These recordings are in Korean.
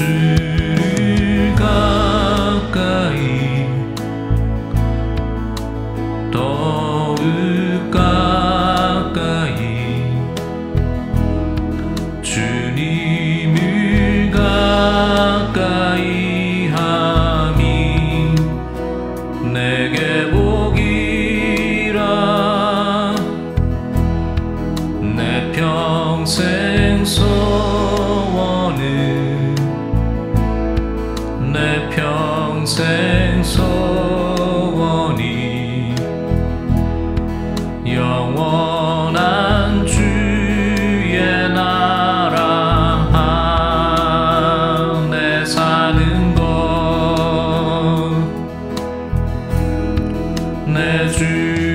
주를 가까이 더욱 가까이 주님을 가까이 함이 내게 복이라. 내 평생 속 평생 소원이 영원한 주의 나라 안에 사는 것 내 주.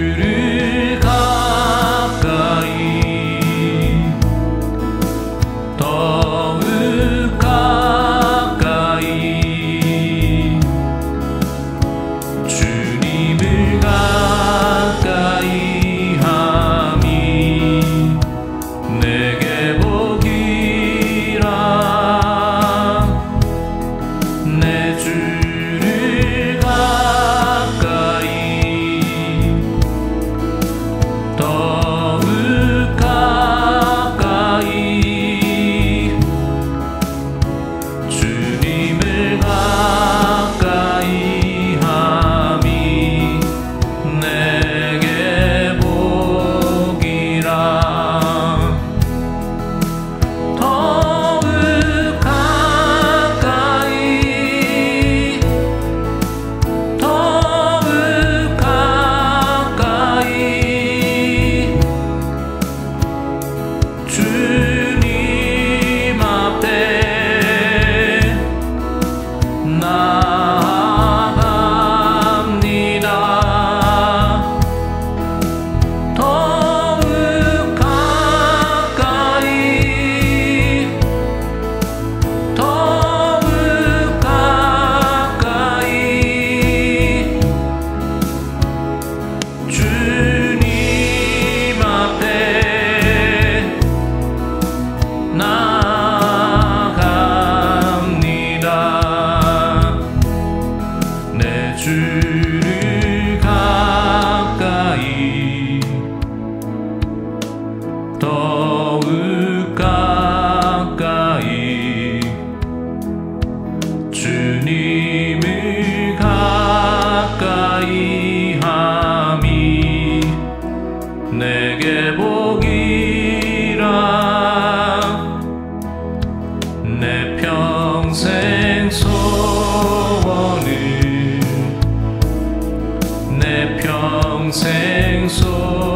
do, do. consenso.